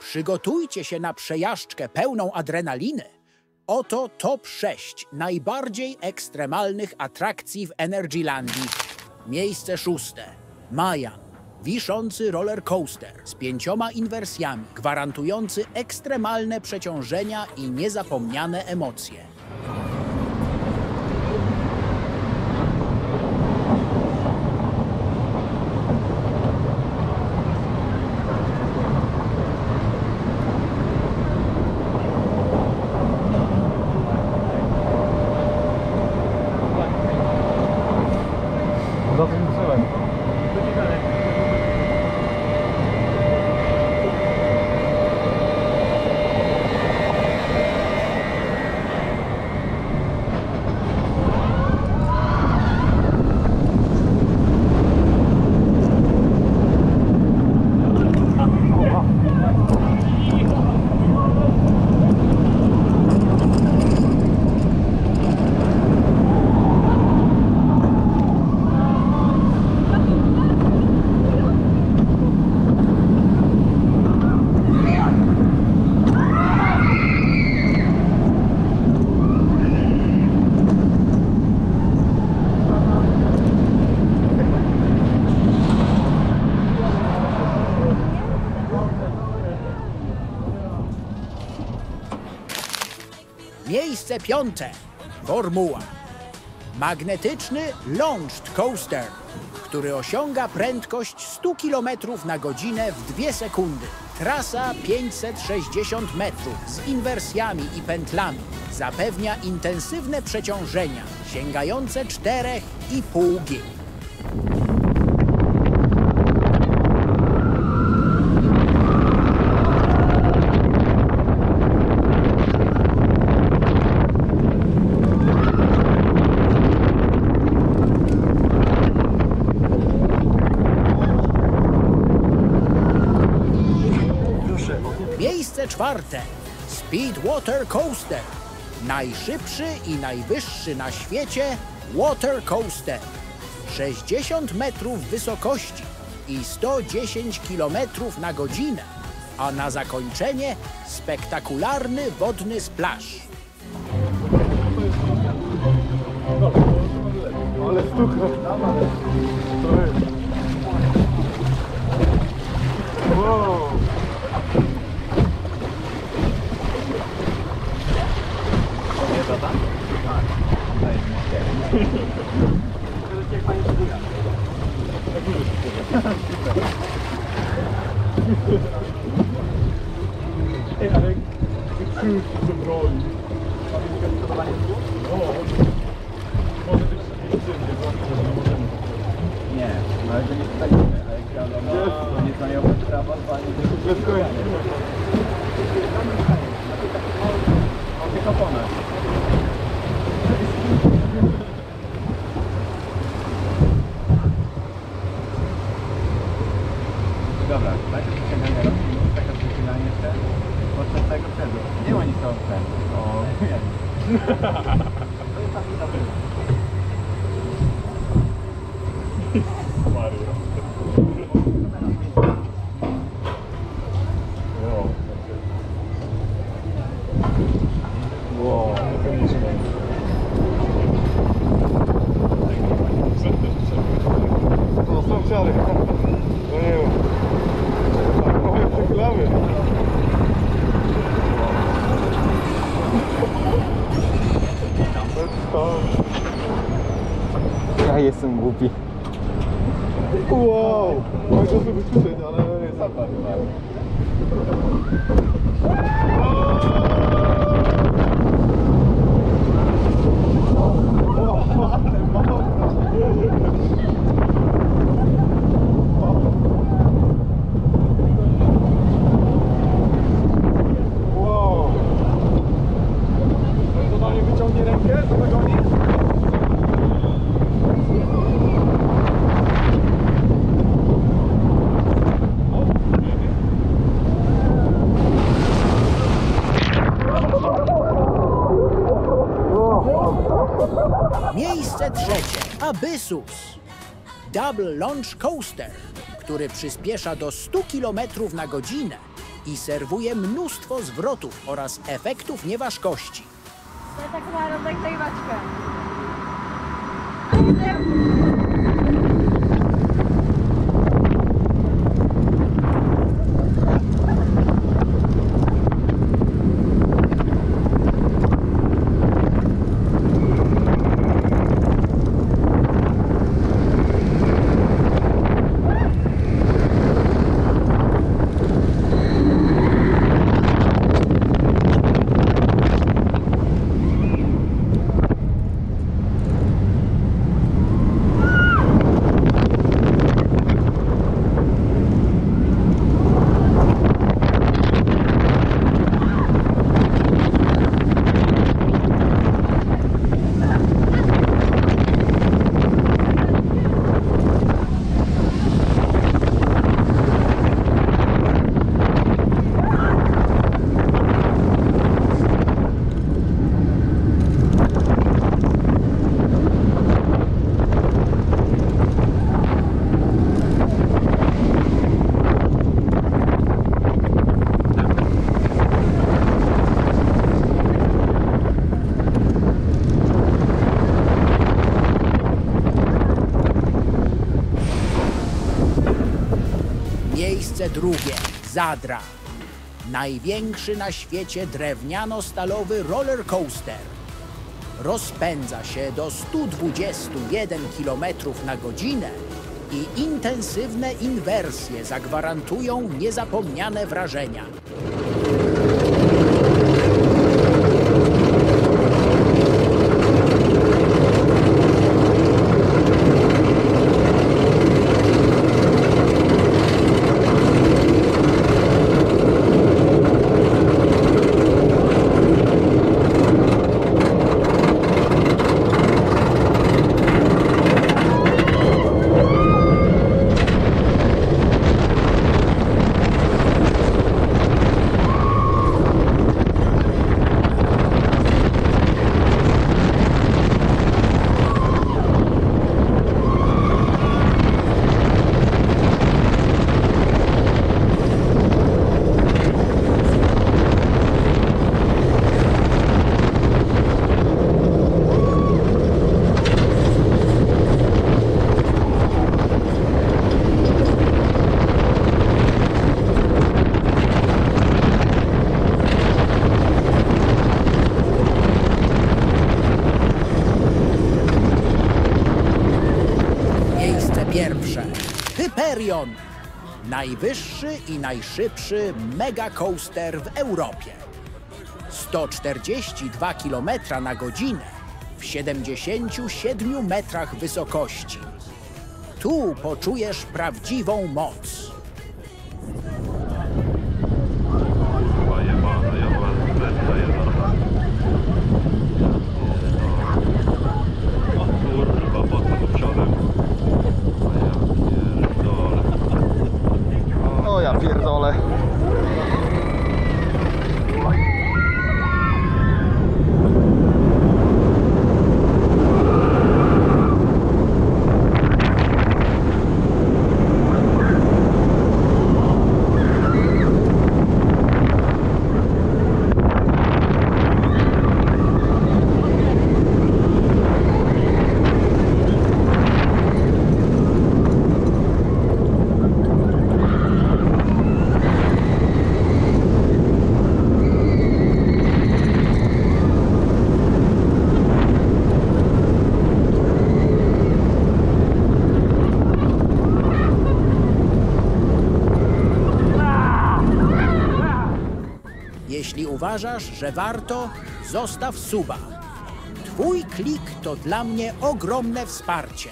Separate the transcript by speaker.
Speaker 1: Przygotujcie się na przejażdżkę pełną adrenaliny. Oto top 6 najbardziej ekstremalnych atrakcji w Energylandii. Miejsce szóste. Mayan. Wiszący roller coaster z pięcioma inwersjami, gwarantujący ekstremalne przeciążenia i niezapomniane emocje. Miejsce piąte. Formuła. Magnetyczny Launched Coaster, który osiąga prędkość 100 km na godzinę w 2 sekundy. Trasa 560 metrów z inwersjami i pętlami zapewnia intensywne przeciążenia sięgające 4,5 G. Czwarte. Speedwater Coaster. Najszybszy i najwyższy na świecie water coaster. 60 metrów wysokości i 110 km na godzinę. A na zakończenie spektakularny wodny splash.
Speaker 2: Ale stuka. To jest. Wow. Ej, ale krzyż do broni. O, może być intensywnie, zwłaszcza, że nie możemy.
Speaker 3: Nie, no to nie nie znajomy prawa pani
Speaker 2: Bez końca.
Speaker 3: o tego. Nie ma nic o tym.
Speaker 2: O, Mario. Wow,
Speaker 3: IS
Speaker 2: 무비. 우와. 저수 붙일 수 있지 않아요? 아. 와
Speaker 1: 대박 Abyssus. Double Launch Coaster, który przyspiesza do 100 km na godzinę i serwuje mnóstwo zwrotów oraz efektów nieważkości.
Speaker 4: To tak ma rozegrywaczkę.
Speaker 1: Miejsce drugie. Zadra. Największy na świecie drewniano-stalowy roller coaster. Rozpędza się do 121 km na godzinę i intensywne inwersje zagwarantują niezapomniane wrażenia. Miejsce pierwsze. Hyperion. Najwyższy i najszybszy mega coaster w Europie. 142 km na godzinę w 77 metrach wysokości. Tu poczujesz prawdziwą moc. Uważasz, że warto, zostaw suba. Twój klik to dla mnie ogromne wsparcie.